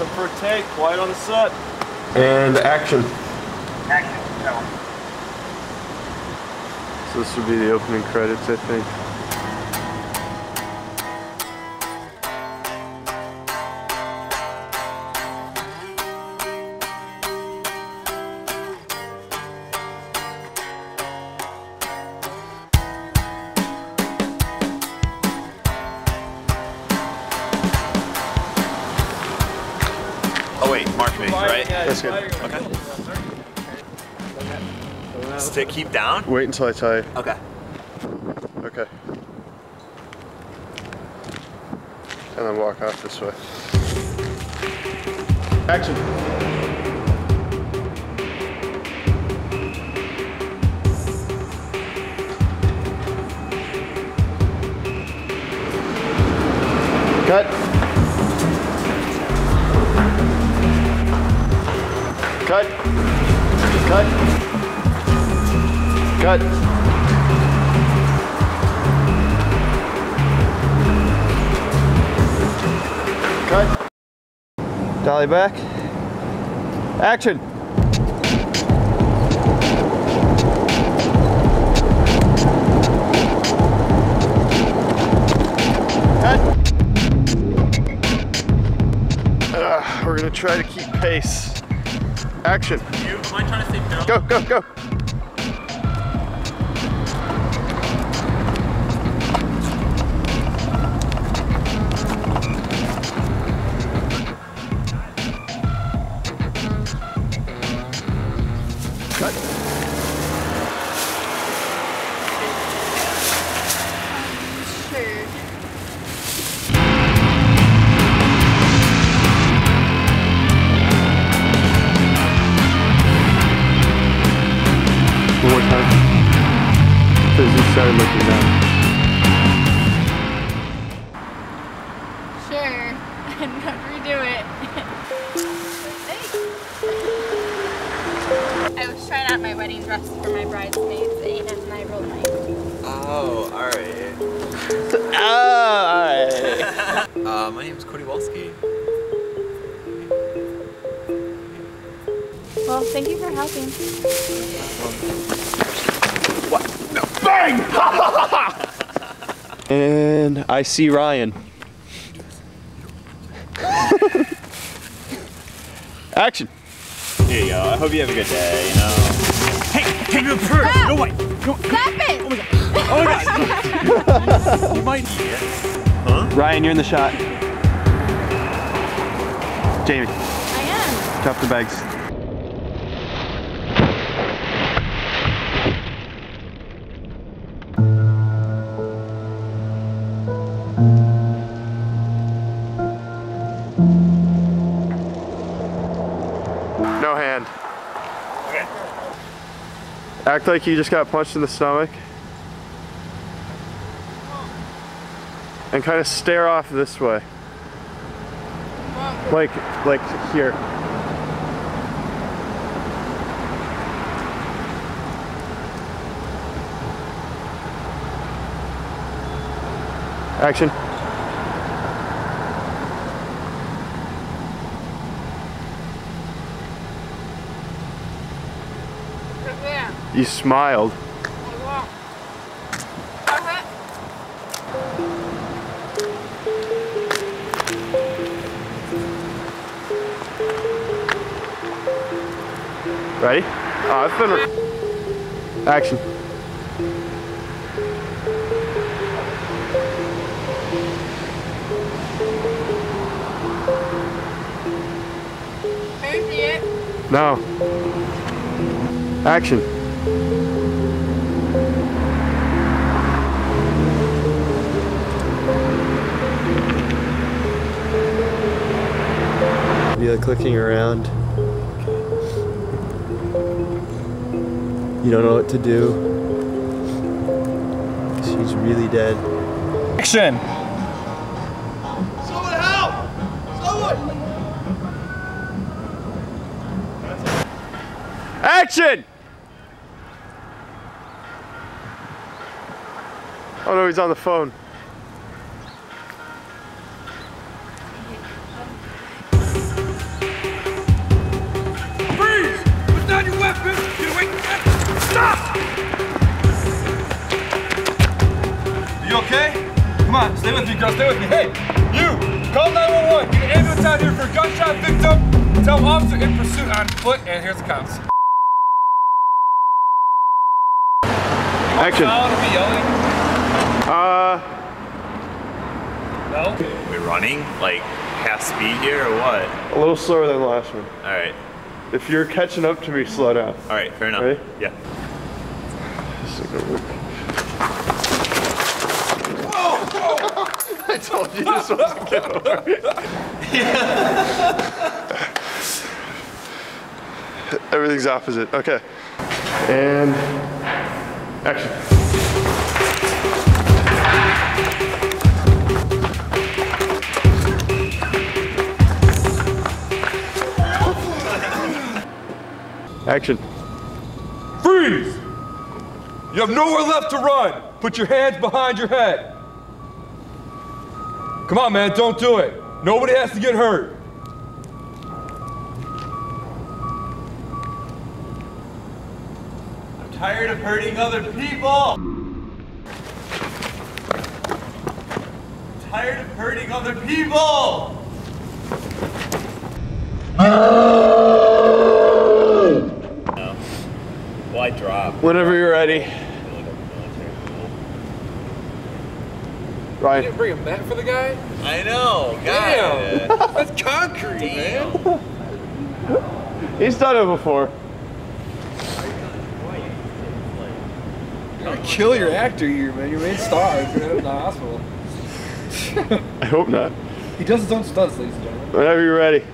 Listen for a take. Quiet on the set. And action. Action. So this would be the opening credits, I think. Me, right? That's good. Okay. Stick keep down? Wait until I tell you. Okay. Okay. And then walk off this way. Action. Cut. Cut. Cut. Cut. Cut. Dolly back. Action. Cut. Ugh, we're gonna try to keep pace. Action. Am I trying to stay parallel? Go, go, go. Started looking down. Sure. And redo it. I was trying out my wedding dress for my bridesmaids and I rolled my Oh, alright. Ah, Uh, my name is Cody Walski. Well, thank you for helping. And I see Ryan. Action. Here you go. I hope you have a good day, you know. Hey, hey, no, first! Stop! No way! No, Stop it! oh my god! Oh you might need it. Huh? Ryan, you're in the shot. Jamie, I am. drop the bags. Act like you just got punched in the stomach. And kind of stare off this way. Like, like here. Action. You smiled. Ready? Oh, it's been. Action. Can you see it? No. Action. Be clicking around. You don't know what to do. She's really dead. Action! Someone help! Someone! Action! Oh no, he's on the phone. On, stay with me, girl, stay with me. Hey, you, call 911. Get an ambulance out here for a gunshot victim. Tell officer in pursuit on foot, and here's the cops. Action. Be yelling. Uh, No. We're running like half speed here or what? a little slower than the last one. All right. If you're catching up to me, slow down. All right. Fair enough. Ready? Yeah. This is gonna work. I told you this wasn't gonna work. Everything's opposite. Okay. And action. Action. Freeze! You have nowhere left to run. Put your hands behind your head. Come on, man, don't do it. Nobody has to get hurt. I'm tired of hurting other people. I'm tired of hurting other people. No. Why drop? Whenever you're ready. Ryan. Bring a mat for the guy? I know. Damn. That's concrete, man. He's done it before. Kill your actor here, man. Your main star is gonna end up in the hospital. I hope not. He does his own stunts, ladies and gentlemen. Whenever you're ready.